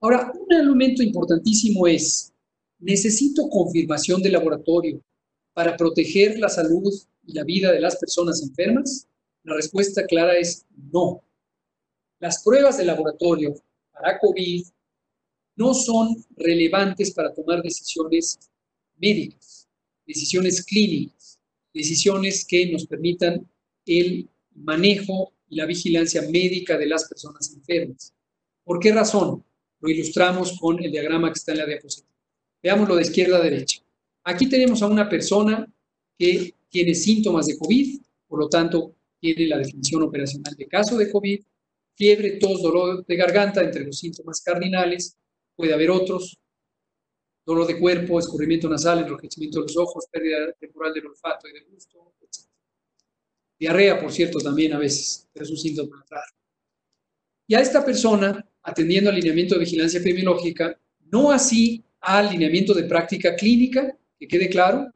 Ahora, un elemento importantísimo es, ¿necesito confirmación del laboratorio para proteger la salud y la vida de las personas enfermas? La respuesta clara es no. Las pruebas de laboratorio para COVID no son relevantes para tomar decisiones médicas, decisiones clínicas, decisiones que nos permitan el manejo y la vigilancia médica de las personas enfermas. ¿Por qué razón? Lo ilustramos con el diagrama que está en la diapositiva. Veámoslo de izquierda a derecha. Aquí tenemos a una persona que tiene síntomas de COVID, por lo tanto, tiene la definición operacional de caso de COVID, fiebre, tos, dolor de garganta entre los síntomas cardinales, puede haber otros, dolor de cuerpo, escurrimiento nasal, enrojecimiento de los ojos, pérdida temporal del olfato y del gusto, etc. Diarrea, por cierto, también a veces, pero es un síntoma raro. Y a esta persona, atendiendo al lineamiento de vigilancia epidemiológica, no así al lineamiento de práctica clínica, que quede claro,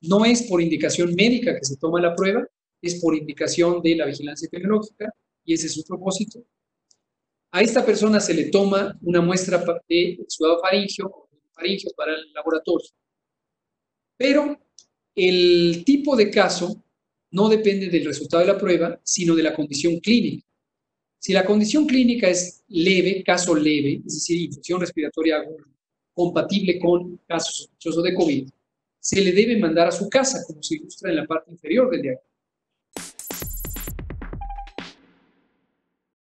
no es por indicación médica que se toma la prueba, es por indicación de la vigilancia epidemiológica, y ese es su propósito. A esta persona se le toma una muestra de sudado faringio, faringio para el laboratorio. Pero el tipo de caso no depende del resultado de la prueba, sino de la condición clínica. Si la condición clínica es leve, caso leve, es decir, infección respiratoria aguda, compatible con caso sospechoso de COVID, se le debe mandar a su casa, como se ilustra en la parte inferior del diagrama.